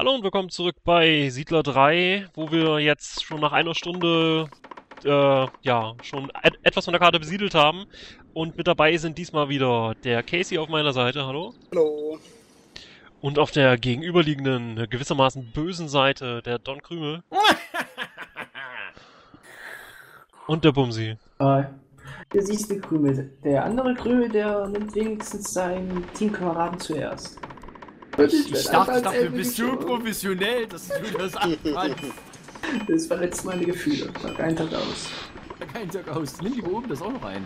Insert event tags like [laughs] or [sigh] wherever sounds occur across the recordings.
Hallo und willkommen zurück bei Siedler 3, wo wir jetzt schon nach einer Stunde äh, ja schon et etwas von der Karte besiedelt haben. Und mit dabei sind diesmal wieder der Casey auf meiner Seite, hallo. Hallo. Und auf der gegenüberliegenden, gewissermaßen bösen Seite der Don Krümel. [laughs] und der Bumsi. Hi. Der siehste Krümel. Der andere Krümel, der nimmt wenigstens seinen Teamkameraden zuerst. Ich, ich dachte, ich dachte du bist so professionell, dass du das anfandst. Das verletzt meine Gefühle. Tag ein, Tag aus. Kein Tag aus. Nimm die oben das auch noch ein.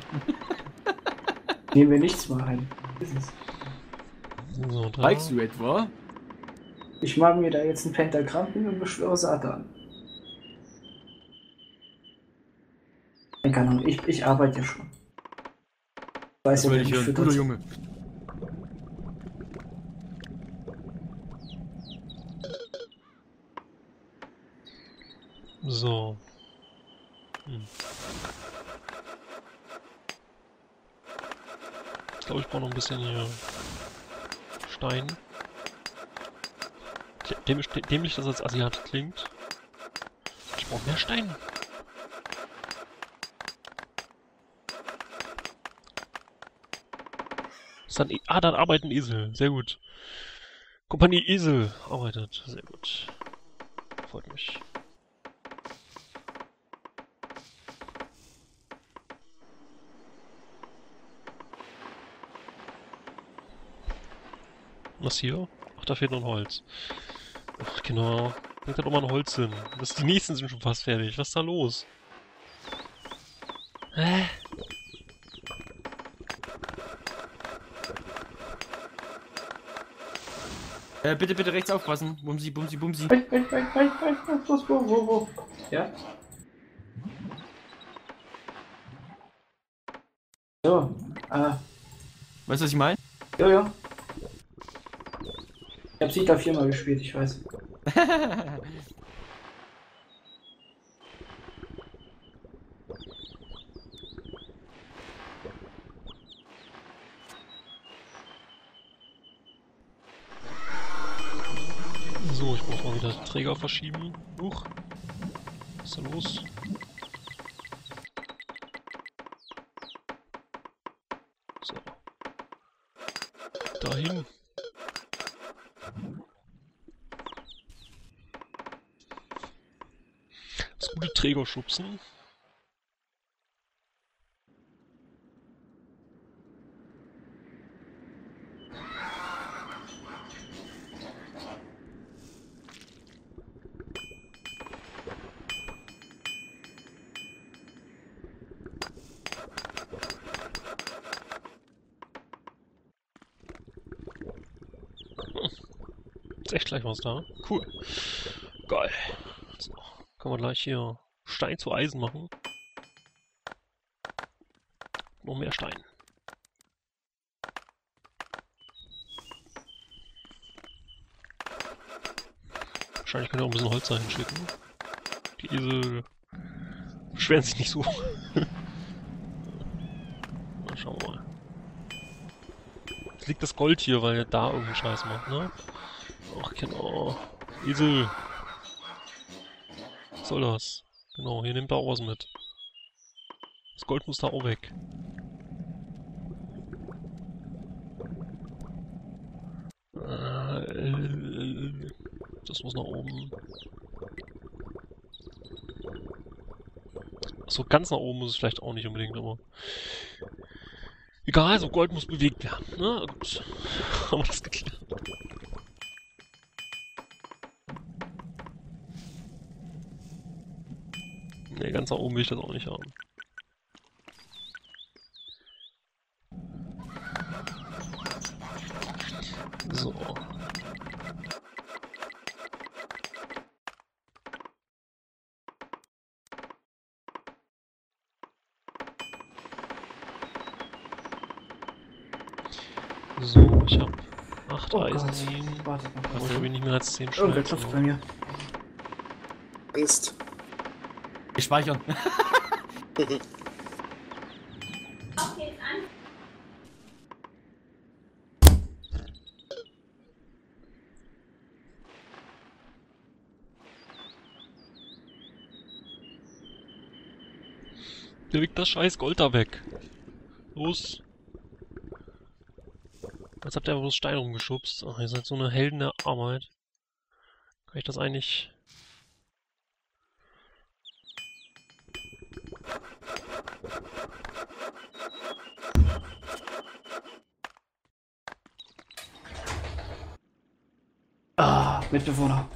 [laughs] Nehmen wir nichts mal ein. So. Likest du etwa? Ich mag mir da jetzt ein Pentagramm hin und beschwöre Satan. Keine Ahnung, ich, ich arbeite ja schon. Weiß Das will wer ich füttert. Guter Junge. So. Hm. Ich glaube, ich brauche noch ein bisschen hier Stein. Dämlich, dämlich dass das als Asiat klingt. Ich brauche mehr Stein. Ist dann, ah, da arbeitet ein Esel. Sehr gut. Kompanie Esel arbeitet. Sehr gut. Freut mich. Was hier? Ach, da fehlt noch ein Holz. Ach, genau. Bringt da doch mal ein Holz hin. Das, die nächsten sind schon fast fertig. Was ist da los? Hä? Äh, bitte, bitte rechts aufpassen. Bumsi, bumsi, bumsi. Wo, wo, wo? Ja? So, ah, Weißt du, was ich meine? jo, jo. Ich hab Siedler viermal gespielt, ich weiß. [laughs] So, ich muss mal wieder Träger verschieben. Huch. Was ist da los? So. Dahin. Träger schubsen. Echt gleich was da. Cool. Geil. So, können wir gleich hier Stein zu Eisen machen. Noch mehr Stein. Wahrscheinlich können wir auch ein bisschen Holz dahin schicken. Die Esel beschweren sich nicht so. [laughs] Na, schauen wir mal. Jetzt liegt das Gold hier, weil er da irgendeinen Scheiß macht, ne? Ach, genau. Esel. Was soll das? Genau, hier nimmt er auch was mit. Das Gold muss da auch weg. Äh, Das muss nach oben. So ganz nach oben muss es vielleicht auch nicht unbedingt, aber... Egal, so Gold muss bewegt werden. Na gut. [laughs] Haben wir das geklärt. Ne, ganz nach oben will ich das auch nicht haben. So. So, ich habe acht Oh Eisen Gott. liegen. Wartet noch Aber was. ich nicht mehr als 10 Irgendwer Steine. klopft bei mir. Angst. Wir speichern. Der wiegt das scheiß Gold da weg. Los. Jetzt habt ihr aber bloß Stein rumgeschubst. Ach, ihr seid so eine heldene Arbeit. Kann ich das eigentlich Ah, Mitbewohner.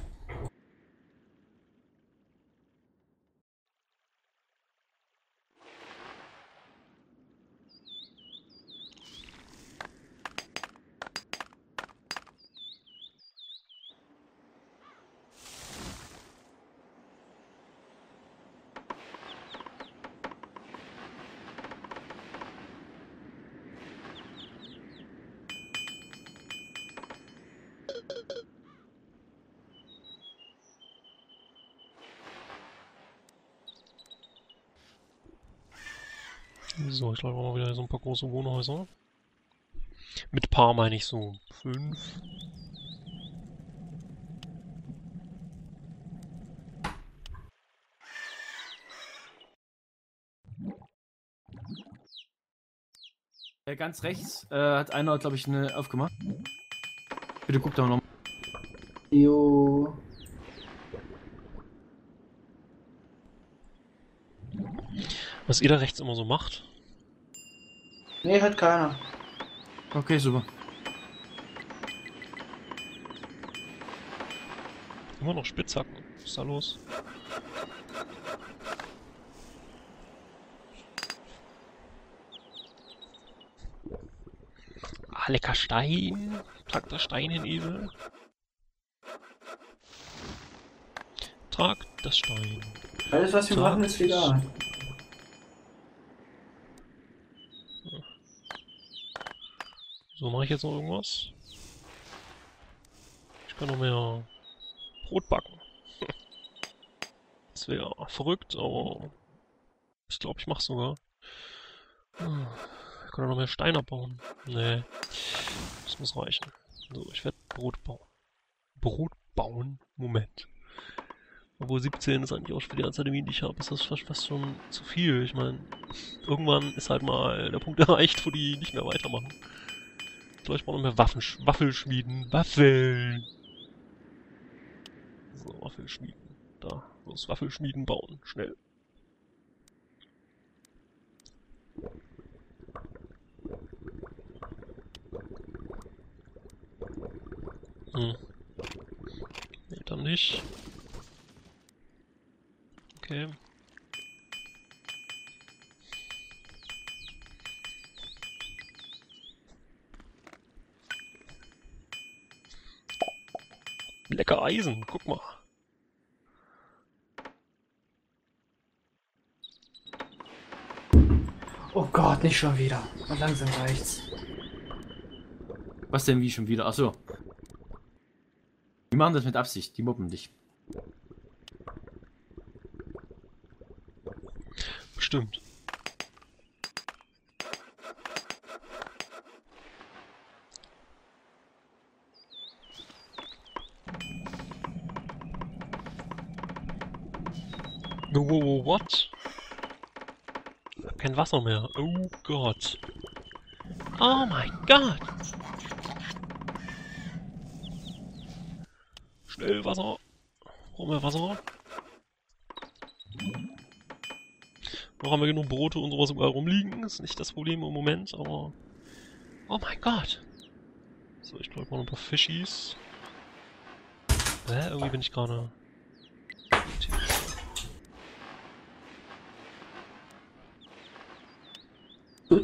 So, ich glaube mal wieder so ein paar große Wohnhäuser. Mit Paar meine ich so fünf. Äh, ganz rechts äh, hat einer, glaube ich, eine aufgemacht. Bitte guck da noch. Jo. Was ihr da rechts immer so macht. Nee, hat keiner. Okay, super. Immer noch Spitzhacken. Was ist da los? Ah, lecker Stein. Trag das Stein hin, Esel. Trag das Stein. Alles, was wir So. machen, ist legal. So, mache ich jetzt noch irgendwas? Ich kann noch mehr Brot backen. [laughs] Das wäre verrückt, aber ich glaube, ich mache sogar. Ich kann noch mehr Steine bauen. Nee, das muss reichen. So, ich werde Brot bauen. Brot bauen? Moment. Obwohl 17 ist eigentlich auch für die Anzahl der Minen, die ich habe, ist das fast, fast schon zu viel. Ich meine, irgendwann ist halt mal der Punkt [laughs] erreicht, wo die nicht mehr weitermachen. Ich brauche noch mehr Waffen, Waffelschmieden. Waffeln! So, Waffelschmieden. Da, los, Waffelschmieden bauen. Schnell. Hm. Nee, dann nicht. Okay. Lecker Eisen, guck mal. Oh Gott, nicht schon wieder. Und langsam reicht's. Was denn wie schon wieder? Achso. Die machen das mit Absicht, die mobben dich. Bestimmt. Wow, wow, what? Ich hab kein Wasser mehr. Oh Gott. Oh mein Gott. Schnell Wasser. Brauchen wir Wasser? Noch haben wir genug Brote und sowas überall rumliegen. Ist nicht das Problem im Moment, aber... Oh mein Gott! So, ich mal noch ein paar Fischis. Hä? Irgendwie bin ich gerade...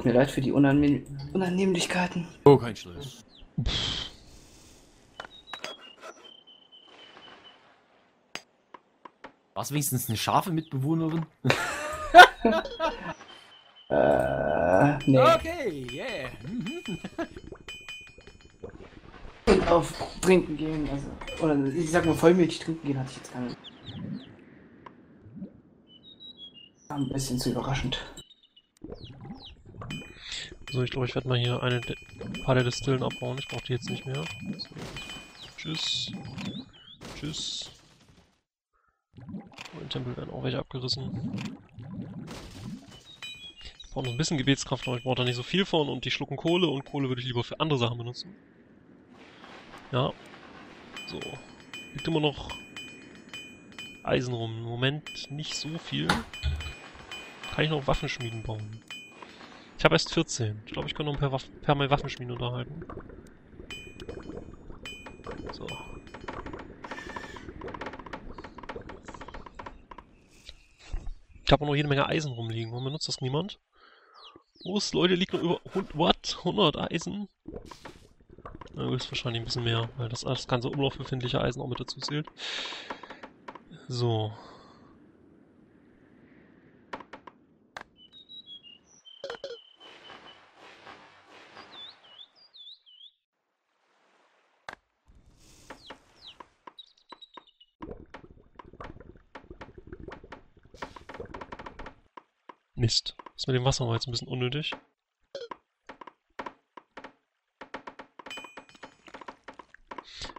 Tut mir leid für die Unannehm Unannehmlichkeiten. Oh, kein Schluss. War es wenigstens eine scharfe Mitbewohnerin? [laughs] Äh, nee. Okay, yeah. Und [laughs] auf Trinken gehen, also. Oder ich sag mal Vollmilch trinken gehen hatte ich jetzt keine. Ein bisschen zu überraschend. So, ich glaube, ich werde mal hier eine ein paar der Distillen abbauen. Ich brauche die jetzt nicht mehr. So. Tschüss. Tschüss. Oh, Im Tempel werden auch welche abgerissen. brauche noch ein bisschen Gebetskraft, aber ich brauche da nicht so viel von und die schlucken Kohle und Kohle würde ich lieber für andere Sachen benutzen. Ja. So. Liegt immer noch Eisen rum. Im Moment nicht so viel. Kann ich noch Waffenschmieden bauen? Ich habe erst 14. Ich glaube, ich kann noch ein paar, Waff paar mehr Waffenschmieden unterhalten. So. Ich habe auch noch jede Menge Eisen rumliegen. Warum benutzt das niemand? Ist, Leute, liegt noch über... What? 100 Eisen? Na, ist wahrscheinlich ein bisschen mehr, weil das, das ganze umlaufbefindliche Eisen auch mit dazu zählt. So. Mist. Das mit dem Wasser war jetzt ein bisschen unnötig.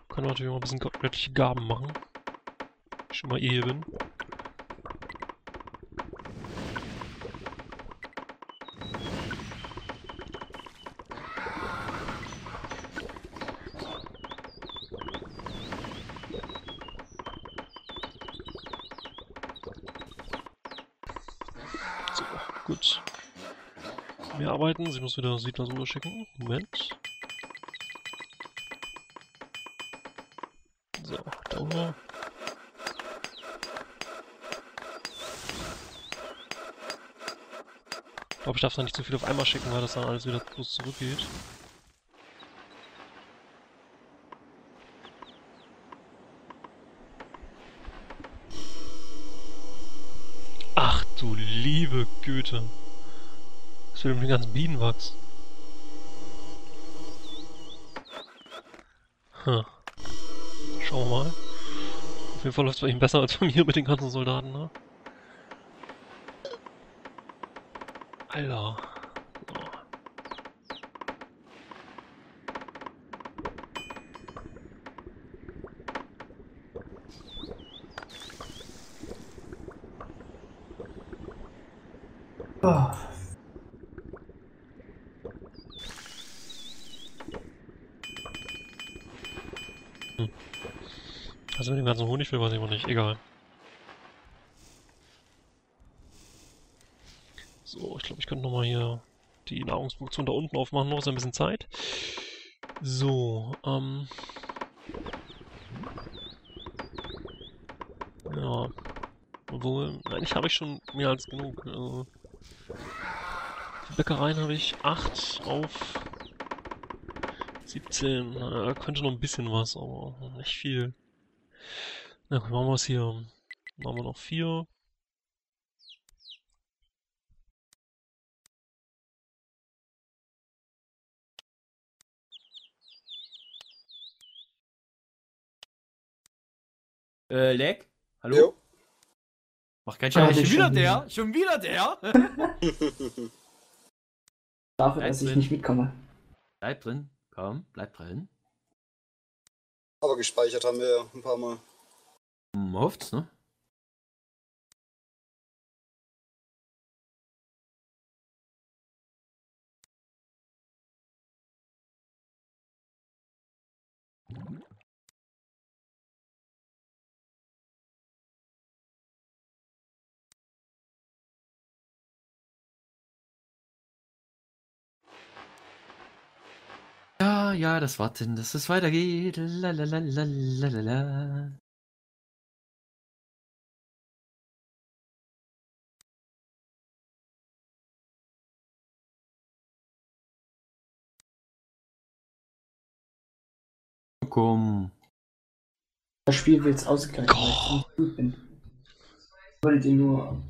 Können wir natürlich auch ein bisschen göttliche Gaben machen. Ich Schon mal eh bin. Gut. Wir arbeiten. Sie muss wieder Siedler rüber schicken. Moment. So, da rüber. Ich glaube, ich darf da nicht zu viel auf einmal schicken, weil das dann alles wieder bloß zurückgeht. Ach du liebe Güte. Was will mit dem ganzen Bienenwachs? Hm. Schauen wir mal. Auf jeden Fall läuft es bei ihm besser als bei mir mit den ganzen Soldaten, ne? Alter. Also mit dem ganzen Honig will ich aber nicht. Egal. So, ich glaube, ich könnte nochmal hier die Nahrungsproduktion da unten aufmachen. Noch ist ein bisschen Zeit. So, ähm... Ja. Obwohl, eigentlich habe ich schon mehr als genug. Also, Bäckereien habe ich 8 auf 17. Na, könnte noch ein bisschen was, aber nicht viel. Na gut, machen wir es hier. Machen wir noch 4. Äh, Leck? Hallo? Jo. Mach kein Ah, Scheiß. Schon wieder schon der? Schon wieder der? [laughs] [laughs] Dafür, dass ich Einzeln. nicht mitkomme. bleib drin. Komm, bleib drin. Aber gespeichert haben wir ja ein paar Mal. Hm, hofft's, ne? Ja, das Warten, dass es weitergeht. Lalalalalalala. Komm. Das Spiel will es ausgleichen, weil ich gut bin. Wollte dir nur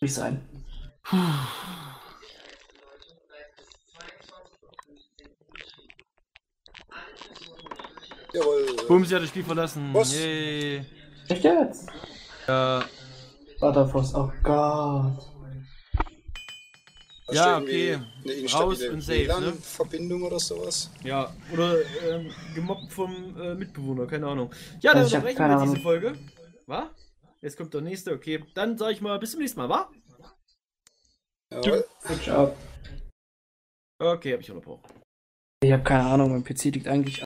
nicht sein. Jawohl. Boom, sie hat das Spiel verlassen. Was? Yay. Echt jetzt? Ja, Waterfrost, oh Gott. Da Ja, okay. Eine Raus und safe, ne? WLAN-Verbindung oder sowas. ja. Oder ähm, gemobbt vom äh, Mitbewohner, keine Ahnung. Ja, dann hab unterbrechen keine wir diese Ahnung. Folge. Wa? Jetzt kommt der nächste, okay. Dann sag ich mal, bis zum nächsten Mal, wa? Jawohl. Okay, hab ich unterbrochen. Ich habe keine Ahnung, mein PC liegt eigentlich